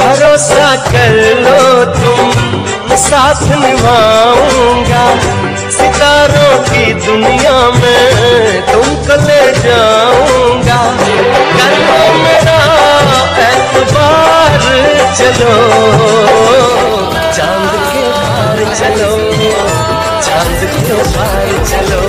भरोसा कर लो तुम साथ निभाऊँगा। सितारों की दुनिया में तुमको ले जाऊँगा। कर लो मेरा एतबार, चलो। चाँद के पार चलो, चाँद के पार चलो।